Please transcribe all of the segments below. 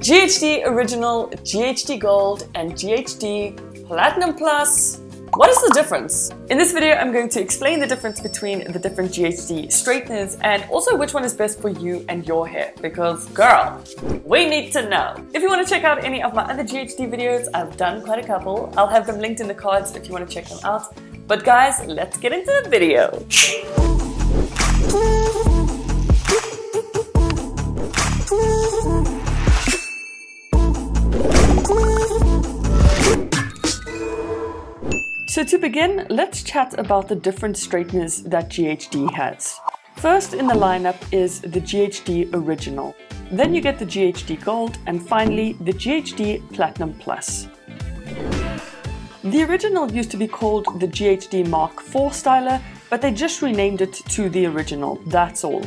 GHD Original, GHD Gold, and GHD Platinum Plus. What is the difference? In this video, I'm going to explain the difference between the different GHD straighteners and also which one is best for you and your hair because girl, we need to know. If you want to check out any of my other GHD videos, I've done quite a couple. I'll have them linked in the cards if you want to check them out. But guys, let's get into the video. So to begin, let's chat about the different straighteners that GHD has. First in the lineup is the GHD Original. Then you get the GHD Gold and finally the GHD Platinum Plus. The original used to be called the GHD Mark IV styler, but they just renamed it to the original, that's all.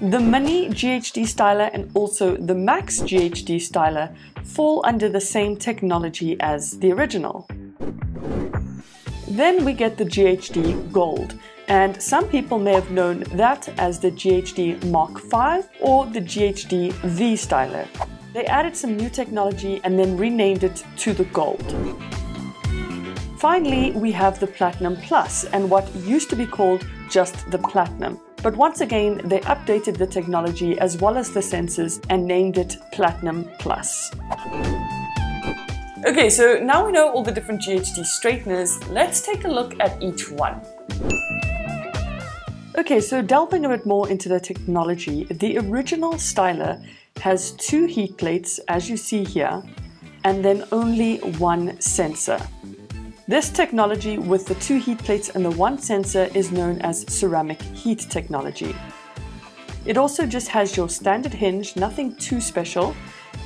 The Mini GHD styler and also the Max GHD styler fall under the same technology as the original. Then we get the GHD Gold, and some people may have known that as the GHD Mark V or the GHD V styler. They added some new technology and then renamed it to the Gold. Finally, we have the Platinum Plus and what used to be called just the Platinum. But once again, they updated the technology as well as the sensors and named it Platinum Plus. Okay, so now we know all the different GHD straighteners, let's take a look at each one. Okay, so delving a bit more into the technology, the original styler has two heat plates, as you see here, and then only one sensor. This technology with the two heat plates and the one sensor is known as ceramic heat technology. It also just has your standard hinge, nothing too special,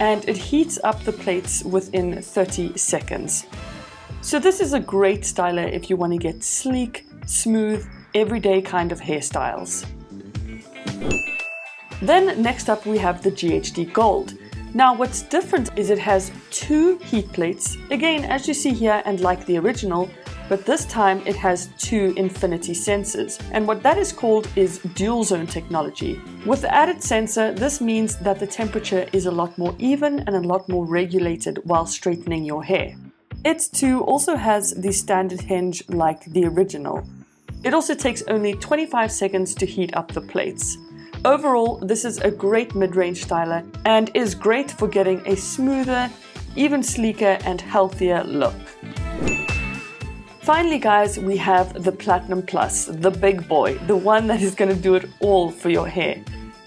and it heats up the plates within 30 seconds. So this is a great styler if you want to get sleek, smooth, everyday kind of hairstyles. Then next up we have the GHD Gold. Now what's different is it has two heat plates, again as you see here and like the original, but this time it has two infinity sensors. And what that is called is dual zone technology. With the added sensor, this means that the temperature is a lot more even and a lot more regulated while straightening your hair. It too also has the standard hinge like the original. It also takes only 25 seconds to heat up the plates. Overall, this is a great mid-range styler and is great for getting a smoother, even sleeker and healthier look. Finally, guys, we have the Platinum Plus, the big boy, the one that is going to do it all for your hair.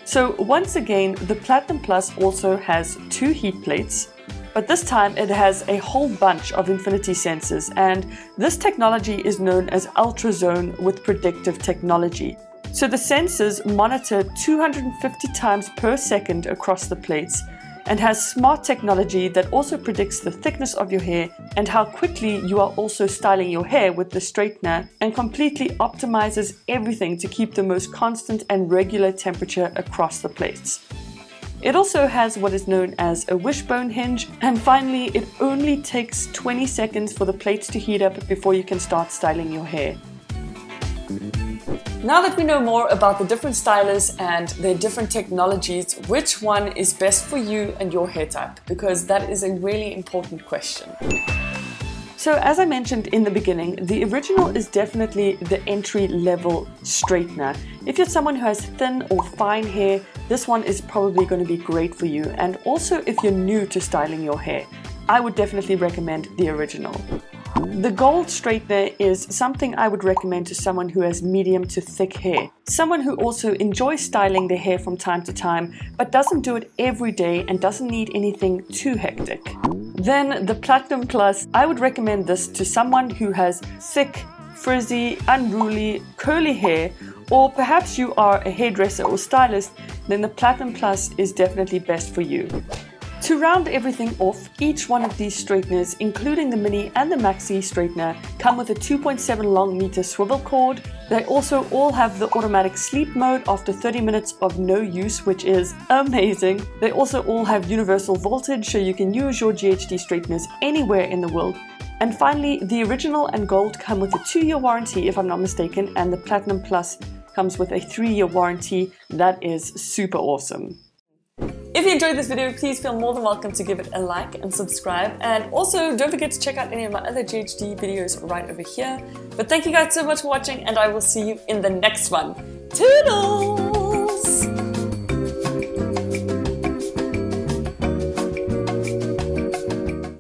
So once again, the Platinum Plus also has two heat plates, but this time it has a whole bunch of infinity sensors and this technology is known as ultrazone with predictive technology. So the sensors monitor 250 times per second across the plates and has smart technology that also predicts the thickness of your hair and how quickly you are also styling your hair with the straightener and completely optimizes everything to keep the most constant and regular temperature across the plates. It also has what is known as a wishbone hinge and finally it only takes 20 seconds for the plates to heat up before you can start styling your hair. Now that we know more about the different stylers and their different technologies, which one is best for you and your hair type? Because that is a really important question. So as I mentioned in the beginning, the original is definitely the entry level straightener. If you're someone who has thin or fine hair, this one is probably going to be great for you. And also if you're new to styling your hair, I would definitely recommend the original. The gold straightener is something I would recommend to someone who has medium to thick hair. Someone who also enjoys styling their hair from time to time, but doesn't do it every day and doesn't need anything too hectic. Then the Platinum Plus, I would recommend this to someone who has thick, frizzy, unruly, curly hair, or perhaps you are a hairdresser or stylist, then the Platinum Plus is definitely best for you. To round everything off, each one of these straighteners, including the Mini and the Maxi straightener, come with a 2.7 long meter swivel cord. They also all have the automatic sleep mode after 30 minutes of no use, which is amazing. They also all have universal voltage, so you can use your GHD straighteners anywhere in the world. And finally, the original and gold come with a two-year warranty, if I'm not mistaken, and the Platinum Plus comes with a three-year warranty. That is super awesome. If you enjoyed this video, please feel more than welcome to give it a like and subscribe. And also, don't forget to check out any of my other GHD videos right over here. But thank you guys so much for watching, and I will see you in the next one. Toodles!